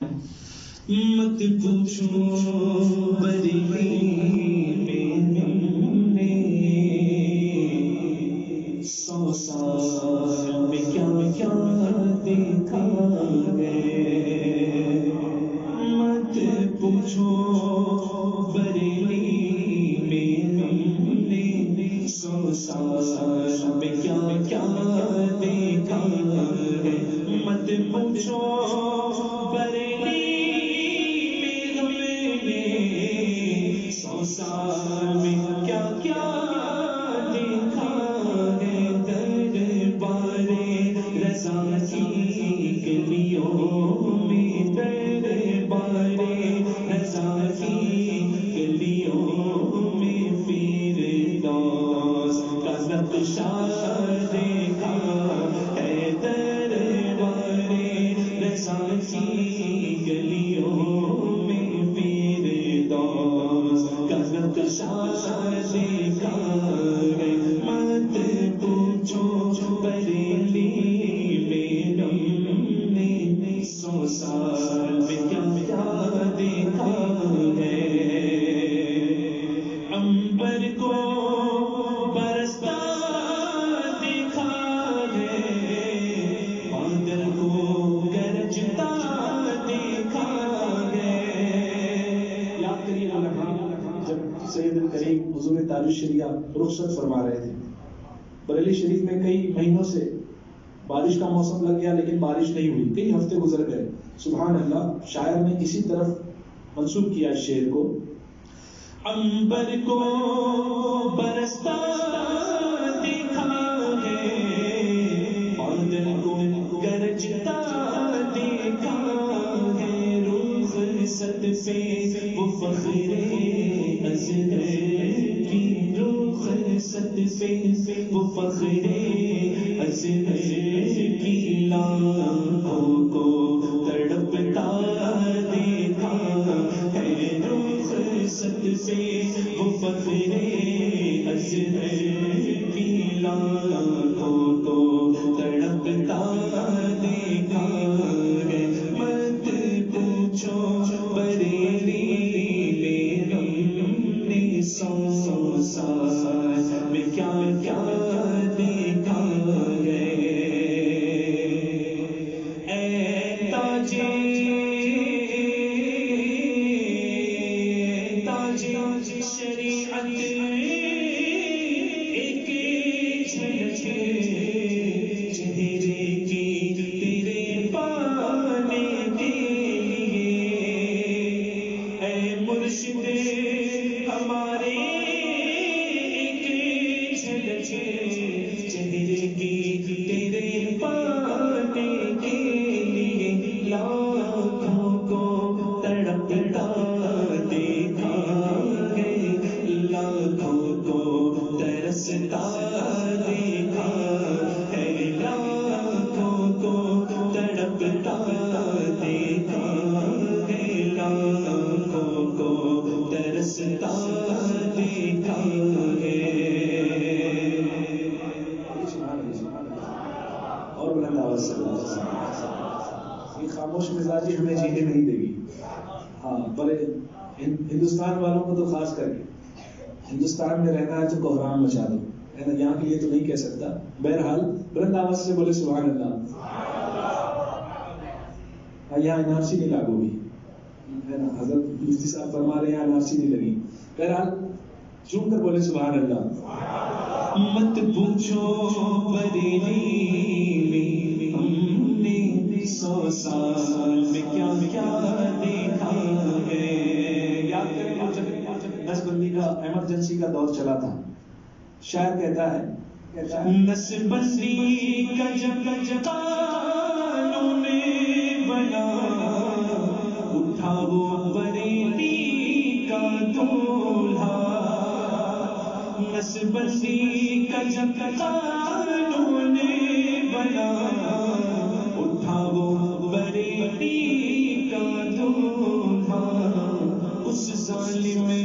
مت پوچھو بری میں سو سال میں کیا کیا دیکھا گئے۔ مت پوچھو حضور شریعہ رخصت فرما رہے تھے۔ بریلی شریف میں کئی مہینوں سے بارش کا موسم لگ گیا لیکن بارش نہیں ہوئی۔ کئی ہفتے گزر گئے۔ سبحان اللہ، شاعر نے اسی طرف منسوخ کیا شعر کو۔ امبر کو برستا ہندوستان میں رہنا ہے تو کوحرام مچا دو۔ ہے نا یہاں کے لیے تو نہیں کہہ سکتا۔ بہرحال بلند آواز سے بولے، سبحان اللہ۔ ہاں یہاں انارسی نہیں لاگو ہوئی۔ ہے نا، حضرت مفتی صاحب فرما رہے ہیں، یہاں انارسی نہیں لگی۔ بہرحال جھوم کر بولے، سبحان اللہ۔ مت پوچھو بڑی شاعر کہتا ہے کہتا ہے نس بندی کا جب جبانوں نے بنا، اٹھا وہ بریلی کا دولہا۔ نس بندی کا جب قانون نے بنا، اٹھا وہ بریلی کا دولہا۔ اس ظالم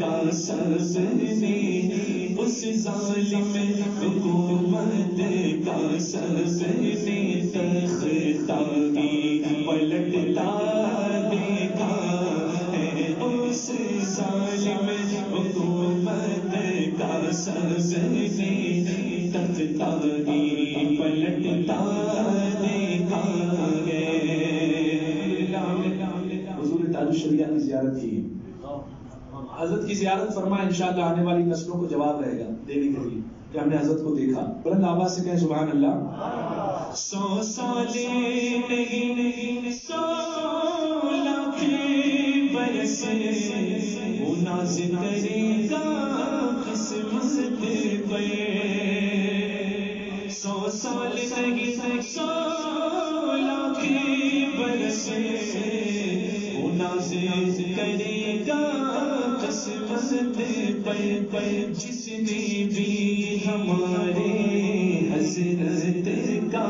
کا سسر اس ظالم حکومت کا سسر نے تختہ کی پلٹتا دیکھا ہے۔ اس ظالم حکومت کا سسر نے تختہ کی پلٹتا حضرت کی زیارت فرمائے، انشاءاللہ آنے والی نسلوں کو جواب رہے گا دیوی کریم کہ ہم نے حضرت کو دیکھا۔ بلند آواز سے کہیں سبحان اللہ۔ سو سالے نہیں نہیں سو لاکھ برس وہ ناز کرے گا قسمت پہ سو سال نہیں، سو لاکھ برس پر پر جس نے بھی ہمارے حضرت کا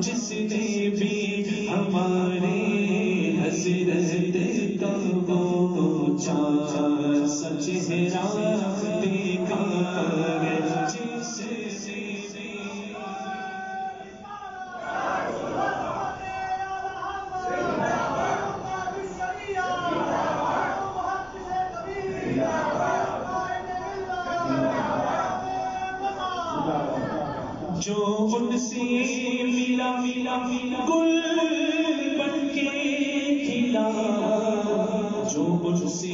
جس نے بھی ہمارے حضرت کا پہنچا جو ان سے ملا ملا ملا گل بن کے کھلا، جو ان سے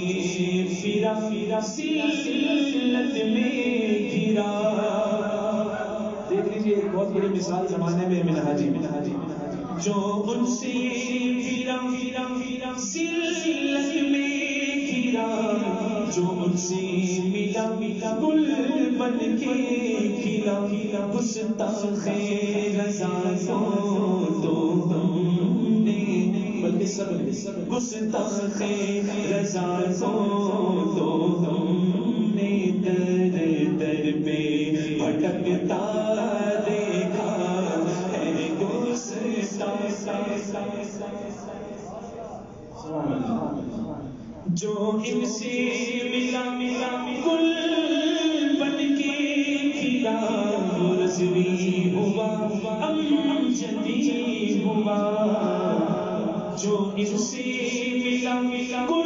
پھرا پھرا سلت میں گرا دیکھ لیجیے ایک بہت بڑی مثال زمانے میں منہاجی منہاجی جو ان سے پھرا پھرا پھرا سلت میں گرا جو ان سے ملا ملا گل بن کے کھلا کھلا گستاخ رضا کو تو ہم نے۔ بلکہ سب نے گستاخ رضا کو تو ہم نے۔ در در پہ بھٹکتا دیکھا ہے گستاخ سبحان اللہ۔ جو ان سے ملا ملا گل بن کے کھلا رسوی ہوا ام جدی ہوا۔ جو ان سے ملا ملا گل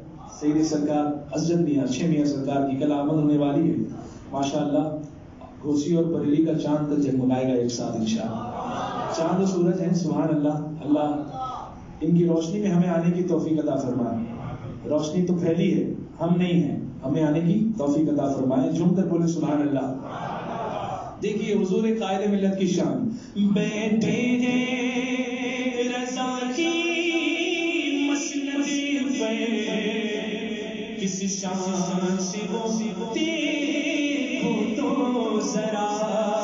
سید سرکار، حضرت میاں چھ میاں سرکار کی کل آمد ہونے والی ہے۔ ماشاءاللہ، گھوسی اور بریلی کا چاند تک جگمگائے گا ایک ساتھ انشاءاللہ۔ چاند و سورج ہیں سبحان اللہ اللہ ان کی روشنی میں ہمیں آنے کی توفیق عطا فرمائے۔ روشنی تو پھیلی ہے، ہم نہیں ہیں۔ ہمیں آنے کی توفیق عطا فرمائے۔ جم کر بولے سبحان اللہ دیکھیے، حضور قائد ملت کی شان۔ بیٹھے ہیں، رضا کی مسند پہ کس شان سے وہ تیر ہو تو ذرا